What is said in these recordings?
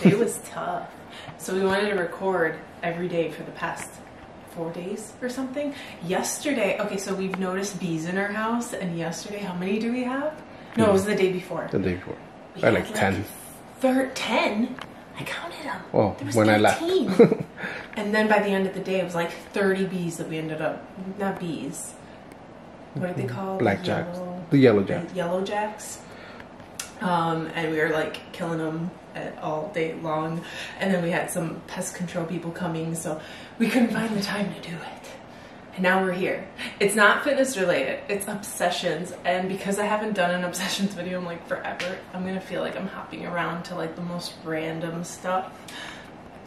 Today was tough. So we wanted to record every day for the past four days or something. Yesterday, okay, so we've noticed bees in our house, and yesterday, how many do we have? No, it was the day before. The day before. We I had like 10. Thir- 10? I counted them. Was when I left. and then by the end of the day, it was like 30 bees that we ended up, not bees. What are they called? Blackjacks. Yellow- The yellow jacks. the Yellow jacks. Um, and we were like killing them all day long. And then we had some pest control people coming, so we couldn't find the time to do it. And now we're here. It's not fitness related, it's obsessions. And because I haven't done an obsessions video in like forever, I'm gonna feel like I'm hopping around to like the most random stuff.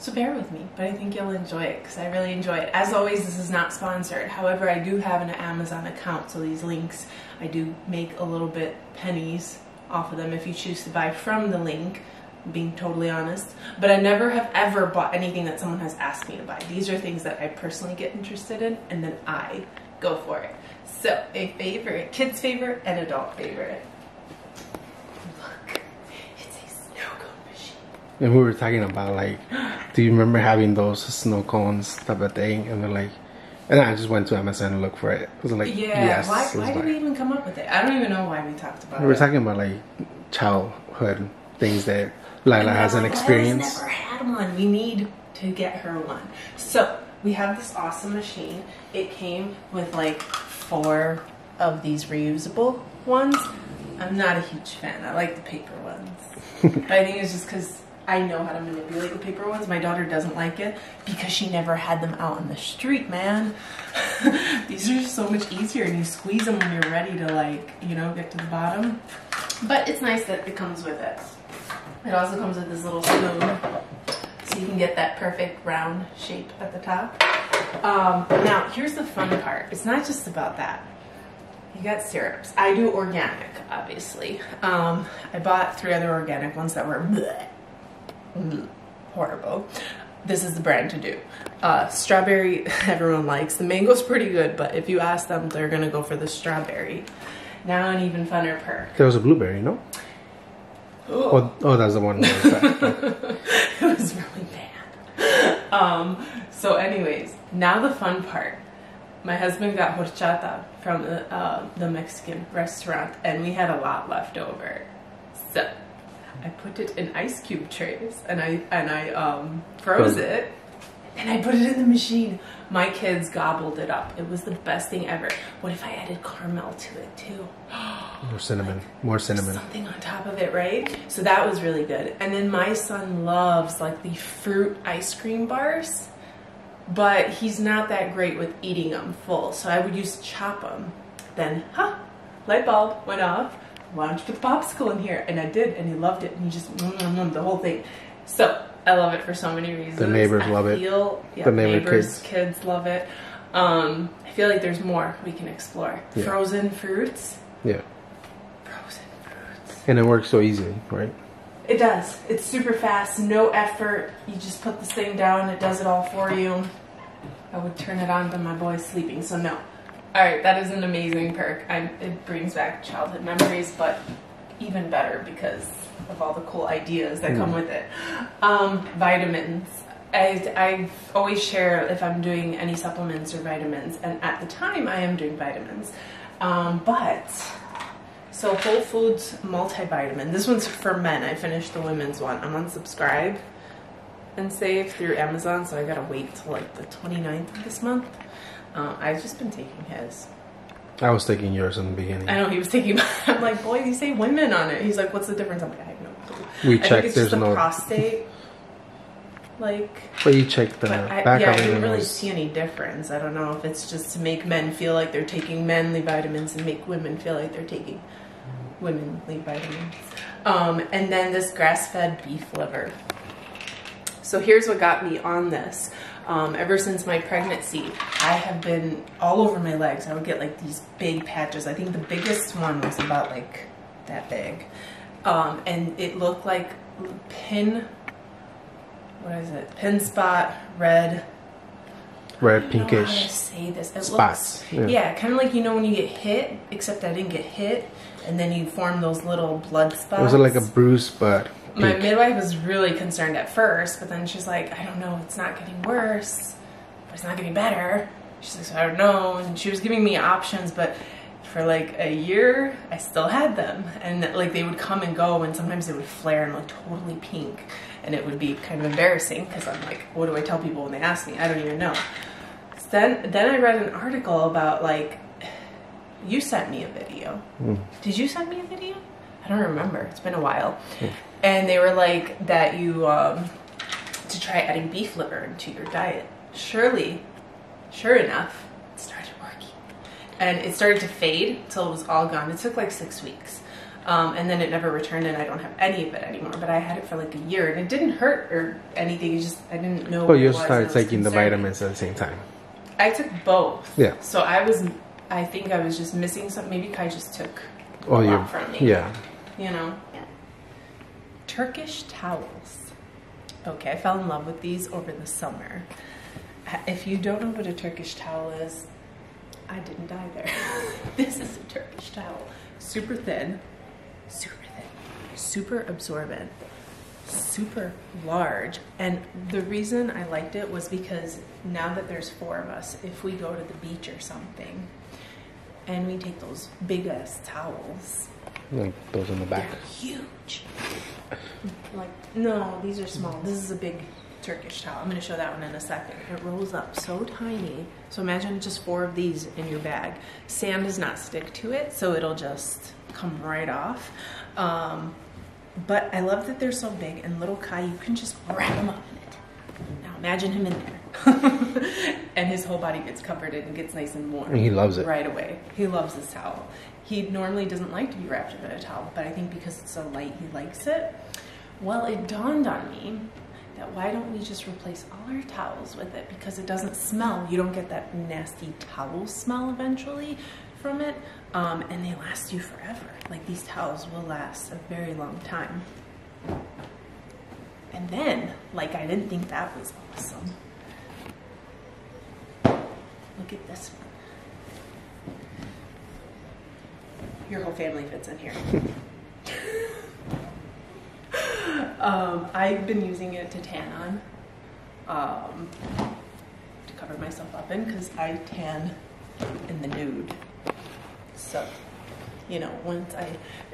So bear with me, but I think you'll enjoy it because I really enjoy it. As always, this is not sponsored. However, I do have an Amazon account, so these links, I do make a little bit pennies off of them if you choose to buy from the link, being totally honest. But I never have ever bought anything that someone has asked me to buy. These are things that I personally get interested in, and then I go for it. So, a favorite, kid's favorite, and adult favorite. Look, it's a snow cone machine. And we were talking about like, do you remember having those snow cones type of thing? And they're like, and I just went to Amazon and looked for it. It was like, Yeah, yes. why, why did we even come up with it? I don't even know why we talked about it. we were talking about like childhood things that Lila And hasn't Lila's never had one. We need to get her one. So we have this awesome machine. It came with like four of these reusable ones. I'm not a huge fan. I like the paper ones, but I think it's just because I know how to manipulate the paper ones. My daughter doesn't like it because she never had them out on the street, man. These are so much easier, and you squeeze them when you're ready to like, you know, get to the bottom. But it's nice that it comes with it. It also comes with this little spoon, so you can get that perfect round shape at the top. Um, now, here's the fun part. It's not just about that. You got syrups. I do organic, obviously. Um, I bought three other organic ones that were bleh, mm, horrible. This is the brand to do. Uh, strawberry, everyone likes. The mango's pretty good, but if you ask them, they're gonna go for the strawberry. Now an even funner perk. There was a blueberry, no? Oh, oh that's the one. that was that. it was really bad. Um, so, anyways, now the fun part. My husband got horchata from the, uh, the Mexican restaurant, and we had a lot left over. So, I put it in ice cube trays, and I and I um, froze Good. it, and I put it in the machine. My kids gobbled it up. It was the best thing ever. What if I added caramel to it too? More cinnamon. More cinnamon. something on top of it, right? So that was really good. And then my son loves like the fruit ice cream bars, but he's not that great with eating them full. So I would use chop them. Then, huh, light bulb went off. Why don't you put the popsicle in here? And I did, and he loved it, and he just mm, mm, mm, the whole thing. So I love it for so many reasons. The neighbors I love it. Yeah, The neighbor neighbors, kids love it. Um, I feel like there's more we can explore. Yeah. Frozen fruits. Yeah. And it works so easily, right? It does. It's super fast, no effort. You just put this thing down, it does it all for you. I would turn it on, but my boy's sleeping, so no. All right, that is an amazing perk. I, it brings back childhood memories, but even better because of all the cool ideas that come with it. Um, vitamins. I, I always share if I'm doing any supplements or vitamins, and at the time I am doing vitamins. Um, but so Whole Foods multivitamin. This one's for men. I finished the women's one. I'm on subscribe and save through Amazon, so I gotta wait till like the 29th of this month. Uh, I've just been taking his. I was taking yours in the beginning. I know he was taking. I'm like, boy, you say women on it. He's like, what's the difference? I'm like, I have no clue. We I checked. it's There's just the no. prostate. Like, But you checked the I, back yeah, I of it. didn't really see any difference. I don't know if it's just to make men feel like they're taking manly vitamins and make women feel like they're taking womenly vitamins. Um, and then this grass-fed beef liver. So here's what got me on this. Um, ever since my pregnancy, I have been all over my legs. I would get like these big patches. I think the biggest one was about like that big. Um, and it looked like pin, what is it? Pin spot, red. Red I don't know how to pinkish say this. It spots. Looks, yeah, kind of like you know when you get hit, except I didn't get hit, and then you form those little blood spots. It was like a bruise, but my midwife was really concerned at first, but then she's like, I don't know, it's not getting worse, but it's not getting better. She's like, so I don't know. And she was giving me options, but for like a year, I still had them. And like they would come and go, and sometimes they would flare and look totally pink. And it would be kind of embarrassing because I'm like, what do I tell people when they ask me? I don't even know. Then, then I read an article about like, you sent me a video. Did you send me a video? I don't remember. It's been a while. And they were like that you um, to try adding beef liver into your diet. Surely, sure enough, it started working, and it started to fade till it was all gone. It took like six weeks. Um, and then it never returned, and I don't have any of it anymore. But I had it for like a year, and it didn't hurt or anything. It just I didn't know. It you was, started taking the vitamins at the same time. I took both. Yeah. So I was, I think I was just missing something. Maybe Kai just took Oh, a you lot from me. yeah. You know. Turkish towels. Okay, I fell in love with these over the summer. If you don't know what a Turkish towel is, I didn't either. this is a Turkish towel. Super thin, super thin, super absorbent, super large. And the reason I liked it was because now that there's four of us, if we go to the beach or something and we take those big ass towels, Like those in the back. they're huge. Like, no, these are small. This is a big Turkish towel. I'm going to show that one in a second. It rolls up so tiny. So imagine just four of these in your bag. Sand does not stick to it, so it'll just come right off. Um, but I love that they're so big and little Kai, you can just wrap him up in it. Now imagine him in there. and his whole body gets covered and gets nice and warm And he loves it. right away. He loves this towel. He normally doesn't like to be wrapped up in a towel, but I think because it's so light, he likes it. Well, it dawned on me that why don't we just replace all our towels with it because it doesn't smell. You don't get that nasty towel smell eventually from it, um, and they last you forever. Like these towels will last a very long time. And then, like I didn't think that was awesome. Look at this one. Your whole family fits in here. um, I've been using it to tan on, um, to cover myself up in because I tan in the nude. So, you know, once I,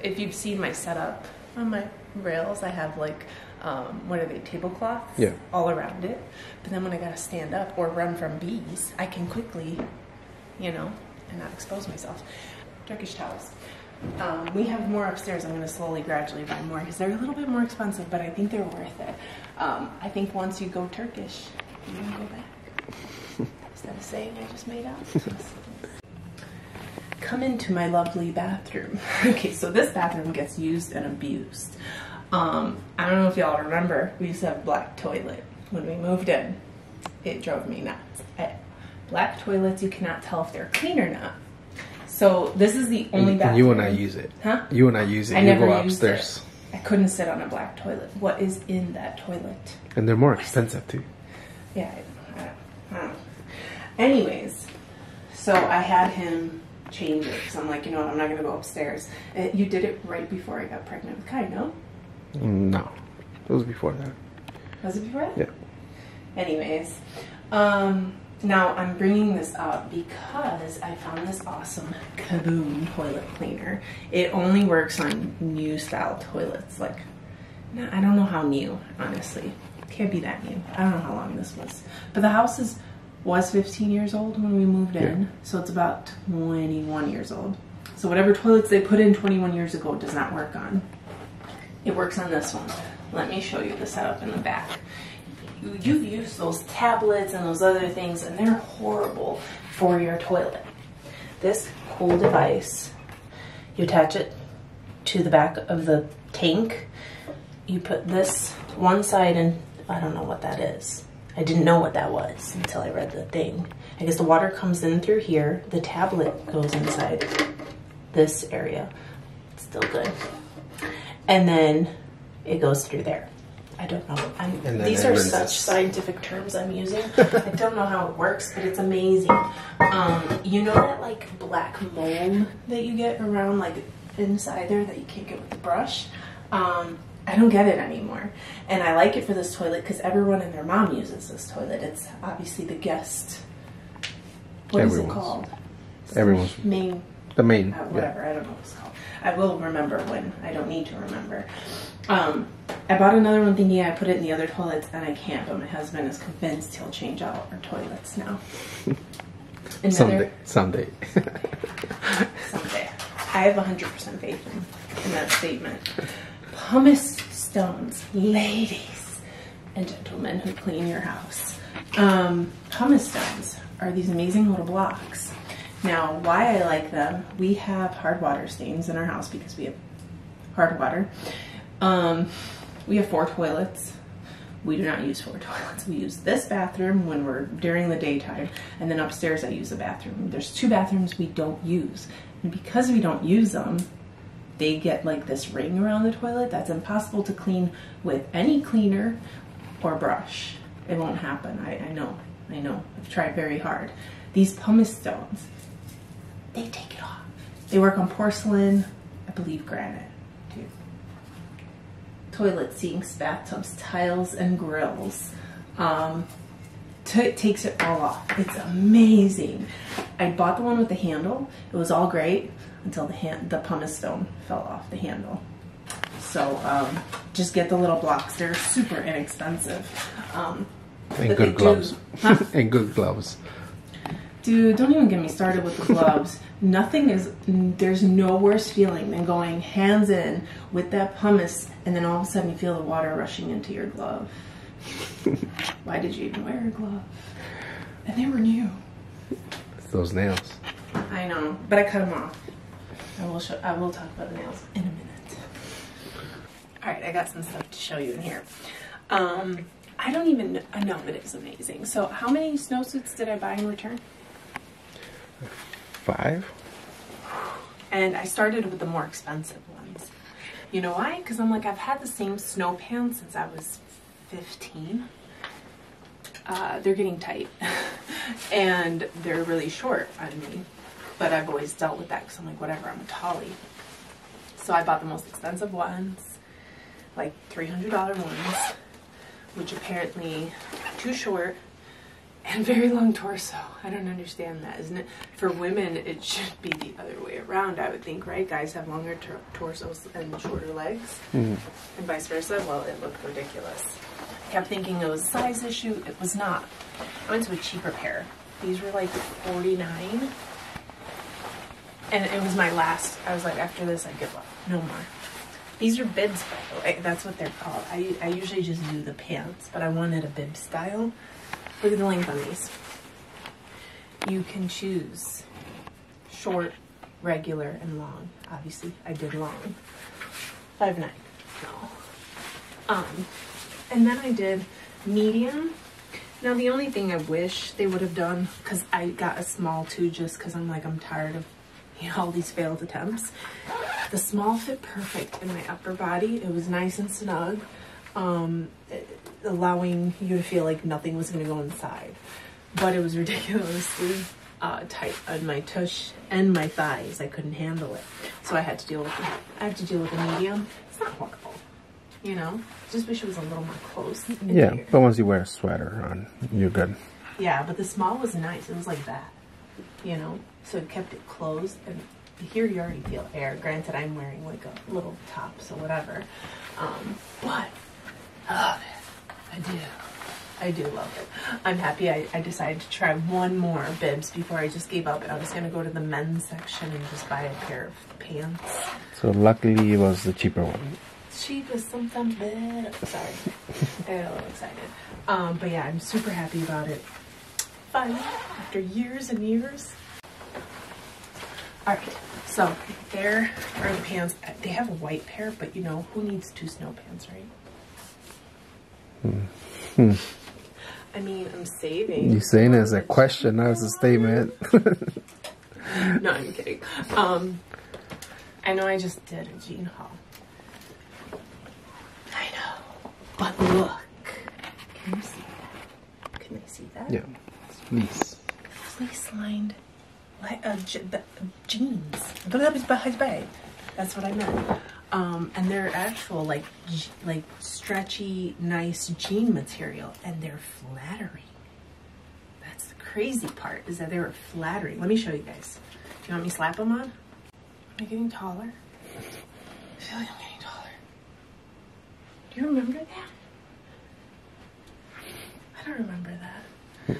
if you've seen my setup on my rails, I have like, um, what are they, tablecloths? Yeah. All around it. But then when I gotta stand up or run from bees, I can quickly, you know, and not expose myself. Turkish towels. Um, we have more upstairs. I'm going to slowly, gradually buy more because they're a little bit more expensive, but I think they're worth it. Um, I think once you go Turkish, you can go back. Is that a saying I just made up? Come into my lovely bathroom. okay, so this bathroom gets used and abused. Um, I don't know if y'all remember, we used to have black toilet when we moved in. It drove me nuts. I, black toilets, you cannot tell if they're clean or not. So this is the only And bathroom. you and I use it. Huh? You and I use it. I you never go used upstairs. it. I couldn't sit on a black toilet. What is in that toilet? And they're more expensive too. Yeah. I, I I don't know. Anyways, so I had him change it because I'm like, you know what, I'm not gonna go upstairs. Uh, you did it right before I got pregnant with Kai, no? No. It was before that. Was it before that? Yeah. Anyways, um, now I'm bringing this up because I found this awesome Kaboom toilet cleaner. It only works on new style toilets. Like, I don't know how new, honestly. Can't be that new. I don't know how long this was. But the house is was 15 years old when we moved in, Yeah. so it's about 21 years old. So whatever toilets they put in 21 years ago does not work on. It works on this one. Let me show you the setup in the back. You- You've used those tablets and those other things, and they're horrible for your toilet. This cool device, you attach it to the back of the tank. You put this one side in, I don't know what that is. I didn't know what that was until I read the thing. I guess the water comes in through here, the tablet goes inside this area. It's still good. And then it goes through there. I don't know. I'm, these are such scientific terms I'm using. I don't know how it works, but it's amazing. Um, you know that like black mold that you get around like inside there that you can't get with the brush? Um, I don't get it anymore. And I like it for this toilet because everyone and their mom uses this toilet. It's obviously the guest. What is it Everyone's. called? Everyone's Main the main. uh, yeah. whatever. I don't know what it's called. I will remember when I don't need to remember. Um, I bought another one thinking I put it in the other toilets, and I can't. But my husband is convinced he'll change out our toilets now. Another Someday. Someday. someday. I have 100% faith in, in that statement. Pumice stones, ladies and gentlemen who clean your house. Um, pumice stones are these amazing little blocks. Now, why I like them, we have hard water stains in our house because we have hard water. Um, we have four toilets. We do not use four toilets. We use this bathroom when we're during the daytime, and then upstairs I use a bathroom. There's two bathrooms we don't use, and because we don't use them, they get like this ring around the toilet that's impossible to clean with any cleaner or brush. It won't happen. I, I know. I know. I've tried very hard. These pumice stones, they take it off. They work on porcelain, I believe granite, too toilet sinks, bathtubs, tiles, and grills. Um, takes it all off. It's amazing. I bought the one with the handle. It was all great until the hand, the pumice stone fell off the handle. So um, just get the little blocks. They're super inexpensive. Um, And good they do- gloves. Huh? and good gloves. Dude, don't even get me started with the gloves. Nothing is, there's no worse feeling than going hands in with that pumice and then all of a sudden you feel the water rushing into your glove. Why did you even wear a glove? And they were new. It's those nails. I know, but I cut them off. I will show, I will talk about the nails in a minute. All right, I got some stuff to show you in here. Um, I don't even know, I know it is amazing. So how many snowsuits did I buy in return? Five? And I started with the more expensive ones. You know why? Because I'm like, I've had the same snow pants since I was 15. Uh, they're getting tight and they're really short on me. But I've always dealt with that because I'm like, whatever, I'm a tolly. So I bought the most expensive ones, like $300 ones, which apparently too short and very long torso. I don't understand that, isn't it? For women, it should be the other way around, I would think, right? Guys have longer tor- torsos and shorter legs, and vice versa. Well, it looked ridiculous. Kept thinking it was a size issue. It was not. I went to a cheaper pair. These were like 49 and it was my last. I was like, after this, I give up. No more. These are bibs, by the way. That's what they're called. I, I usually just do the pants, but I wanted a bib style. Look at the length on these. You can choose short, regular, and long. Obviously, I did long. Five nine. No. Um, and then I did medium. Now the only thing I wish they would have done, because I got a small too, just because I'm like I'm tired of you know all these failed attempts. The small fit perfect in my upper body. It was nice and snug, um, it- allowing you to feel like nothing was going to go inside. But it was ridiculously uh, tight on my tush and my thighs. I couldn't handle it, so I had to deal with it. I have to deal with a medium. It's not horrible, you know. Just wish it was a little more close. Yeah, but once you wear a sweater on, you're good. Yeah, but the small was nice. It was like that, you know. So it kept it closed, and here you already feel air. Granted, I'm wearing like a little top, so whatever. Um, but I love it. I do. I do love it. I'm happy. I, I decided to try one more bibs before I just gave up. I was gonna go to the men's section and just buy a pair of pants. So luckily it was the cheaper one. Cheap is sometimes better. Sorry, I got a little excited. Um, but yeah, I'm super happy about it. Finally, after years and years. All right, so there are the pants. They have a white pair, but you know who needs two snow pants, right? Hmm. I mean, I'm saving. You saying it as a question, not as a statement. No, I'm kidding. Um, I know I just did a jean haul. I know, but look. Can you see that? Can they see that? yeah, please. Fleece lined like uh, jeans. That's what I meant. Um, and they're actual like like stretchy, nice jean material, and they're flattering. That's the crazy part is that they were flattering. Let me show you guys. Do you want me to slap them on? Am I getting taller? I feel like I'm getting you remember that? I don't remember that.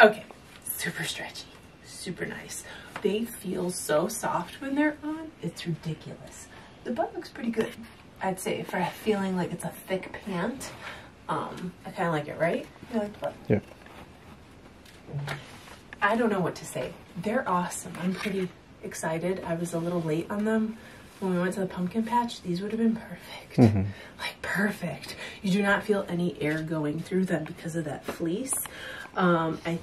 Okay, super stretchy, super nice. They feel so soft when they're on, it's ridiculous. The butt looks pretty good, I'd say, for feeling like it's a thick pant. Um, I kind of like it, right? You like the butt? Yeah. I don't know what to say. They're awesome. I'm pretty excited. I was a little late on them when we went to the pumpkin patch. These would have been perfect. Like perfect. You do not feel any air going through them because of that fleece. Um, I,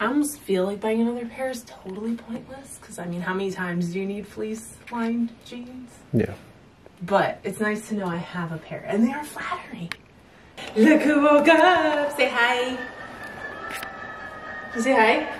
I almost feel like buying another pair is totally pointless because I mean, how many times do you need fleece lined jeans? Yeah. But it's nice to know I have a pair and they are flattering. Look who woke up. Say hi. Say hi?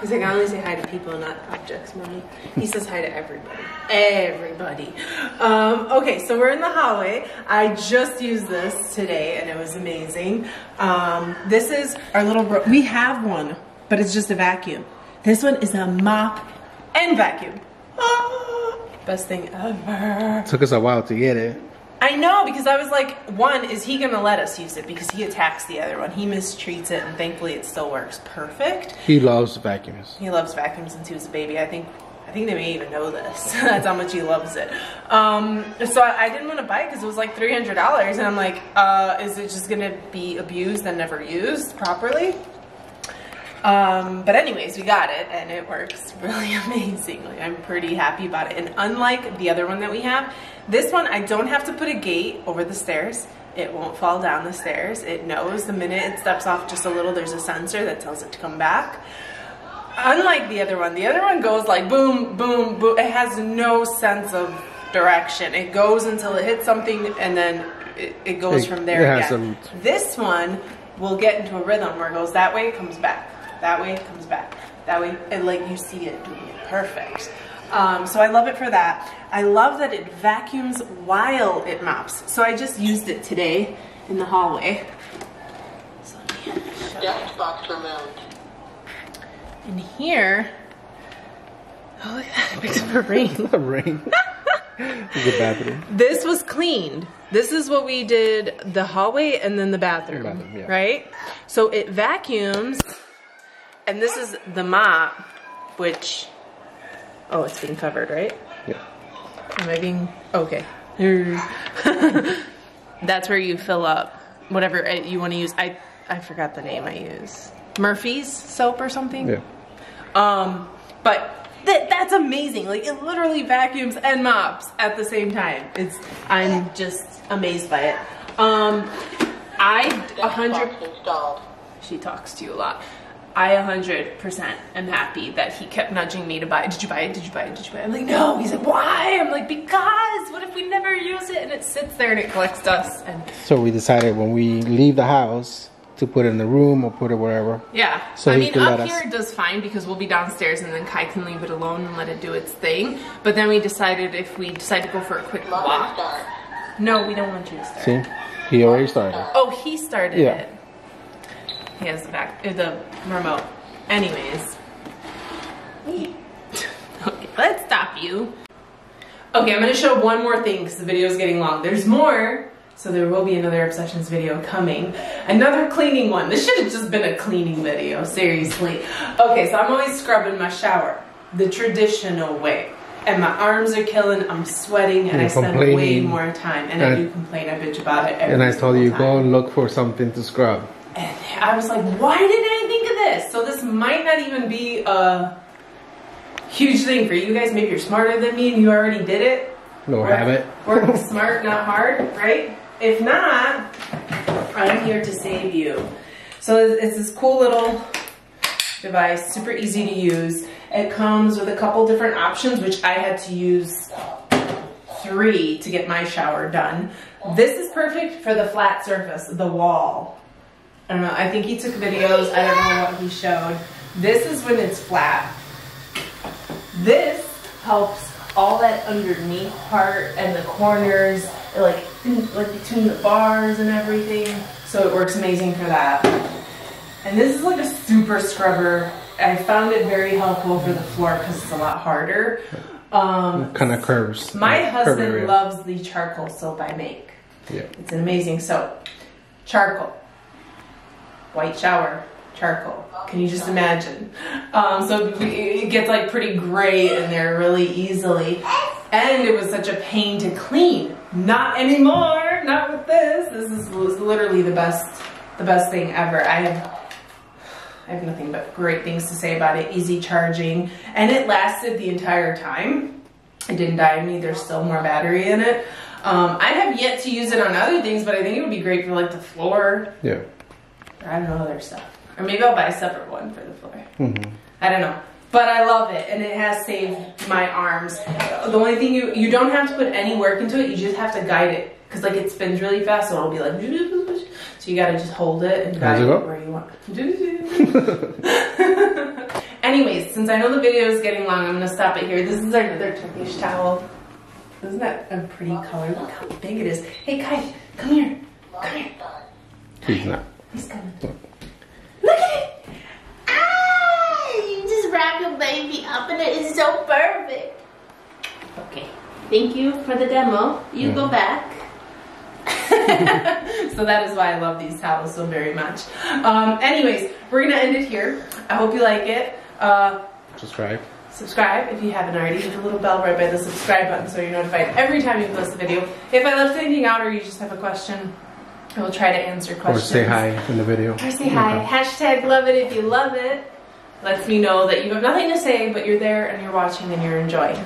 He's like, I only say hi to people, not objects, mommy. He says hi to everybody. Everybody. Um, okay, so we're in the hallway. I just used this today and it was amazing. Um, this is our little, we have one, but it's just a vacuum. This one is a mop and vacuum. Ah, best thing ever. Took us a while to get it. I know because I was like, one, is he gonna let us use it? Because he attacks the other one. He mistreats it and thankfully it still works perfect. He loves vacuums. He loves vacuums since he was a baby. I think I think they may even know this. That's how much he loves it. Um, so I, I didn't want to buy it because it was like three hundred dollars, and I'm like, uh, is it just gonna be abused and never used properly? Um, but anyways, we got it and it works really amazingly. I'm pretty happy about it. And unlike the other one that we have, this one I don't have to put a gate over the stairs. It won't fall down the stairs. It knows the minute it steps off just a little, there's a sensor that tells it to come back. Unlike the other one, the other one goes like boom, boom, boom. It has no sense of direction. It goes until it hits something and then it, it goes It- from there again. some- This one will get into a rhythm where it goes that way, it comes back. That way, it comes back. That way, and like you see it doing it perfect. Um, so I love it for that. I love that it vacuums while it mops. So I just used it today in the hallway. So let me show you. Dust box removed. in here, oh look at that, I picked up a ring. Rain. the bathroom. This was cleaned. This is what we did the hallway and then the bathroom, Bathroom, yeah. right? So it vacuums, and this is the mop, which, oh, it's being covered, right? Yeah. Am I being, okay. That's where you fill up whatever uh, you want to use. I, I forgot the name I use. Murphy's soap or something? Yeah. Um, but th- that's amazing. Like it literally vacuums and mops at the same time. It's I'm just amazed by it. Um, I a hundred. installed. She talks to you a lot. I a hundred percent am happy that he kept nudging me to buy it. Did you buy it? Did you buy it? Did you buy it? I'm like, no. He's like, why? I'm like, because. What if we never use it and it sits there and it collects dust and So we decided when we leave the house to put it in the room or put it wherever. Yeah. So I he mean, can up let us- here it does fine because we'll be downstairs and then Kai can leave it alone and let it do its thing. But then we decided if we decide to go for a quick walk. start. No, we don't want you to start. See? He already started. Oh, he started Yeah. it. He has the back, the remote. Anyways. okay, let's stop you. Okay, I'm gonna show one more thing because the video is getting long. There's more, so there will be another Obsessions video coming. Another cleaning one. This should have just been a cleaning video, seriously. Okay, so I'm always scrubbing my shower the traditional way. And my arms are killing, I'm sweating, and I spend way more time. And I do complain, I bitch about it every And I told you, time. go and look for something to scrub. And I was like, why didn't I think of this? So this might not even be a huge thing for you guys. Maybe you're smarter than me and you already did it. No Work- habit. Work smart, not hard, right? If not, I'm here to save you. So it's this cool little device, super easy to use. It comes with a couple different options, which I had to use three to get my shower done. This is perfect for the flat surface, the wall. I don't know, I think he took videos, I don't know what he showed. This is when it's flat. This helps all that underneath part and the corners, like like between the bars and everything. So it works amazing for that. And this is like a super scrubber. I found it very helpful for the floor because it's a lot harder. Um, kind of curves. my like, husband loves the charcoal soap I make. Yeah. It's an amazing soap. Charcoal. White shower. Charcoal. Can you just imagine? Um, so it gets like pretty gray in there really easily. And it was such a pain to clean. Not anymore. Not with this. This is literally the best, the best thing ever. I have I have nothing but great things to say about it. Easy charging, and it lasted the entire time. It didn't die on me. There's still more battery in it. Um, I have yet to use it on other things, but I think it would be great for like the floor. Yeah. I don't know other stuff. Or maybe I'll buy a separate one for the floor. Mm-hmm. I don't know. But I love it, and it has saved my arms. The only thing you you don't have to put any work into it. You just have to guide it because like it spins really fast, so it'll be like. So you gotta just hold it and guide it it where you want. Anyways, since I know the video is getting long, I'm gonna stop it here. This is another Turkish towel. Isn't that a pretty color? Look how big it is. Hey Kai, come here. Come here. He's not. He's coming. Look at it! Ah! You just wrap your baby up and it is so perfect. Okay. Thank you for the demo. You go back. so that is why I love these towels so very much. Um, anyways, we're gonna end it here. I hope you like it. Uh, Subscribe. subscribe if you haven't already. Hit the little bell right by the subscribe button so you're notified every time you post a video. If I left anything out or you just have a question, I will try to answer questions. Or say hi in the video. Or say hi. Okay. Hashtag love it if you love it. Lets me know that you have nothing to say, but you're there and you're watching and you're enjoying.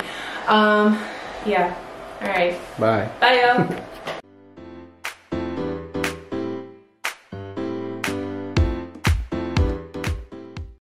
Um, yeah. All right. Bye. Bye, y'all.